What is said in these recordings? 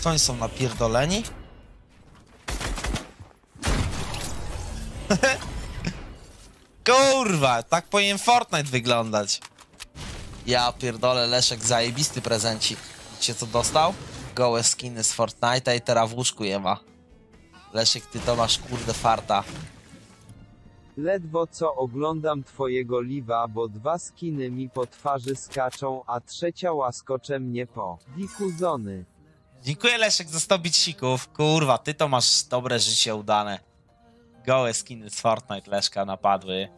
Co oni są napierdoleni? Kurwa, tak powinien Fortnite wyglądać. Ja pierdolę, Leszek, zajebisty prezencik. Wiecie co dostał? Gołe skiny z Fortnite'a i teraz w łóżku je ma. Leszek, ty to masz kurde farta. Ledwo co oglądam twojego liwa, bo dwa skiny mi po twarzy skaczą, a trzecia łaskocze mnie po difuzony. Dziękuję Leszek za 100 sików. Kurwa, ty to masz dobre życie udane. Gołe skiny z Fortnite Leszka napadły.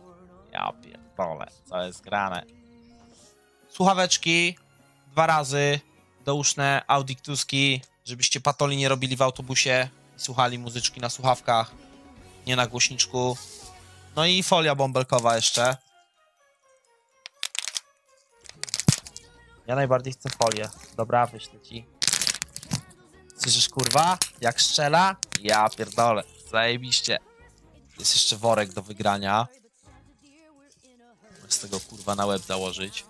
Ja pierdolę, co jest grane. Słuchaweczki, dwa razy, douszne, audiktuski, żebyście patoli nie robili w autobusie i słuchali muzyczki na słuchawkach, nie na głośniczku. No i folia bąbelkowa jeszcze. Ja najbardziej chcę folię. Dobra, wyślę ci. Słyszysz kurwa? Jak strzela? Ja pierdolę. Zajebiście. Jest jeszcze worek do wygrania. Z tego kurwa na łeb założyć.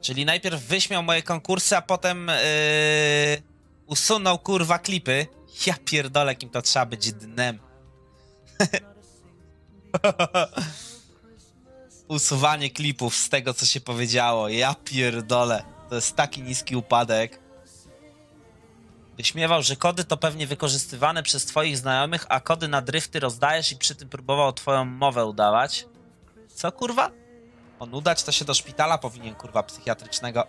Czyli najpierw wyśmiał moje konkursy, a potem yy, usunął kurwa klipy. Ja pierdolę, kim to trzeba być dnem. Usuwanie klipów z tego, co się powiedziało. Ja pierdolę. To jest taki niski upadek. Wyśmiewał, że kody to pewnie wykorzystywane przez twoich znajomych, a kody na drifty rozdajesz i przy tym próbował twoją mowę udawać. Co kurwa? On udać to się do szpitala powinien, kurwa, psychiatrycznego.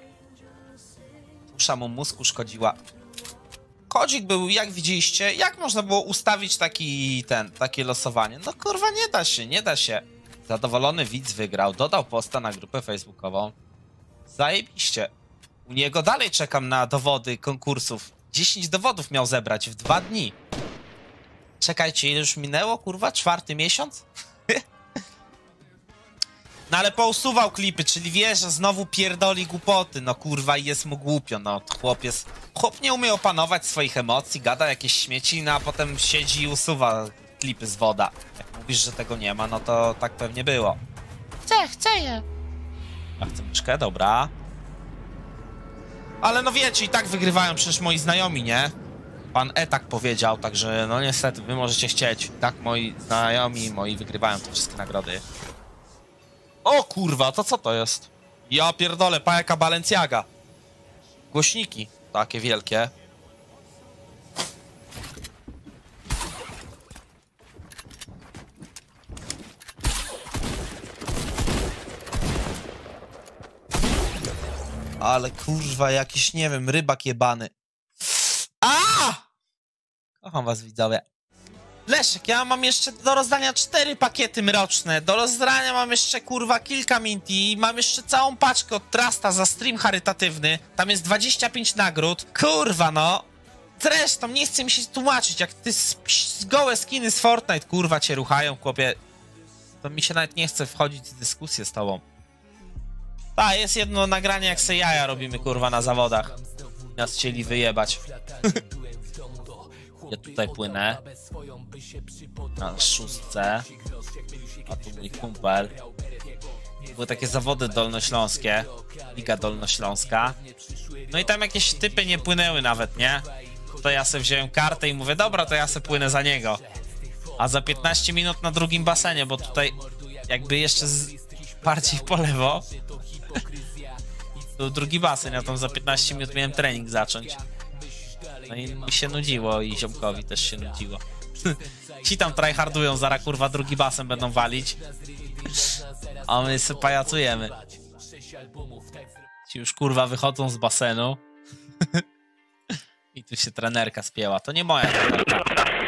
Dusza mu mózgu szkodziła. Kodzik był, jak widzieliście, jak można było ustawić taki, ten, takie losowanie? No kurwa, nie da się, nie da się. Zadowolony widz wygrał, dodał posta na grupę facebookową. Zajebiście. U niego dalej czekam na dowody konkursów. 10 dowodów miał zebrać w dwa dni. Czekajcie, ile już minęło, kurwa? Czwarty miesiąc? no ale pousuwał klipy, czyli wie, że znowu pierdoli głupoty. No kurwa, i jest mu głupio, no. Chłop jest... Chłop nie umie opanować swoich emocji, gada jakieś śmieci, no a potem siedzi i usuwa klipy z woda. Jak mówisz, że tego nie ma, no to tak pewnie było. Chcę, chcę je. A chcę myszkę, dobra. Ale no wiecie, i tak wygrywają przecież moi znajomi, nie? Pan E tak powiedział, także no niestety, wy możecie chcieć. Tak moi znajomi, moi wygrywają te wszystkie nagrody. O kurwa, to co to jest? Ja pierdolę, pajaka Balenciaga. Głośniki takie wielkie. Ale kurwa, jakiś, nie wiem, rybak jebany. A! Kocham was, widzowie. Leszek, ja mam jeszcze do rozdania cztery pakiety mroczne. Do rozdania mam jeszcze, kurwa, kilka minti. Mam jeszcze całą paczkę od Trasta za stream charytatywny. Tam jest 25 nagród. Kurwa, no. Zresztą, nie chcę mi się tłumaczyć, jak ty z, z gołe skiny z Fortnite, kurwa, cię ruchają, chłopie. To mi się nawet nie chce wchodzić w dyskusję z tobą. Ta, jest jedno nagranie, jak se jaja robimy, kurwa, na zawodach. Nas chcieli wyjebać. ja tutaj płynę. Na szóstce. A tu mój kumpel. Były takie zawody dolnośląskie. Liga Dolnośląska. No i tam jakieś typy nie płynęły nawet, nie? To ja sobie wziąłem kartę i mówię, dobra, to ja se płynę za niego. A za 15 minut na drugim basenie, bo tutaj jakby jeszcze z... bardziej po lewo to drugi basen, ja tam za 15 minut miałem trening zacząć. No i mi się nudziło i ziomkowi też się nudziło. Ci tam tryhardują, zara kurwa drugi basen będą walić. A my sobie pajacujemy. Ci już kurwa wychodzą z basenu. I tu się trenerka spięła. To nie moja trenerka.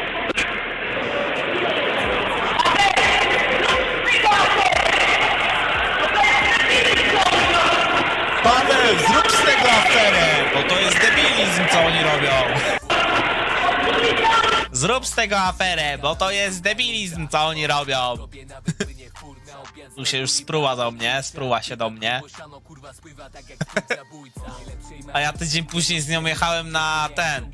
Zrób z tego aferę, bo to jest debilizm, co oni robią. Tu się już spruła do mnie, spruła się do mnie. A ja tydzień później z nią jechałem na ten.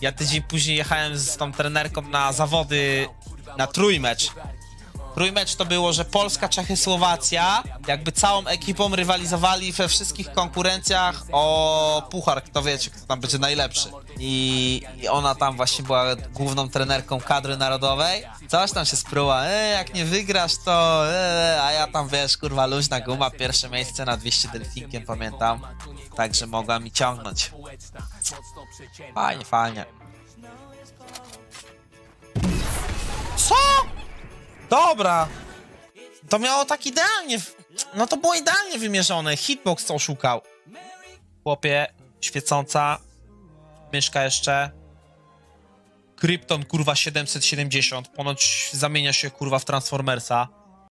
Ja tydzień później jechałem z tą trenerką na zawody na trójmecz. Trójmecz to było, że Polska, Czechy, Słowacja jakby całą ekipą rywalizowali we wszystkich konkurencjach o puchar, kto wiecie, kto tam będzie najlepszy. I, I ona tam właśnie była główną trenerką kadry narodowej. Coś tam się spruła, e, jak nie wygrasz to, e, a ja tam wiesz, kurwa, luźna guma, pierwsze miejsce na 200 delfinkiem, pamiętam. Także mogła mi ciągnąć. Fajnie, fajnie. Co? Dobra. To miało tak idealnie. No to było idealnie wymierzone. Hitbox to oszukał. Chłopie, świecąca. Myszka jeszcze. Krypton kurwa 770. Ponoć zamienia się kurwa w Transformersa.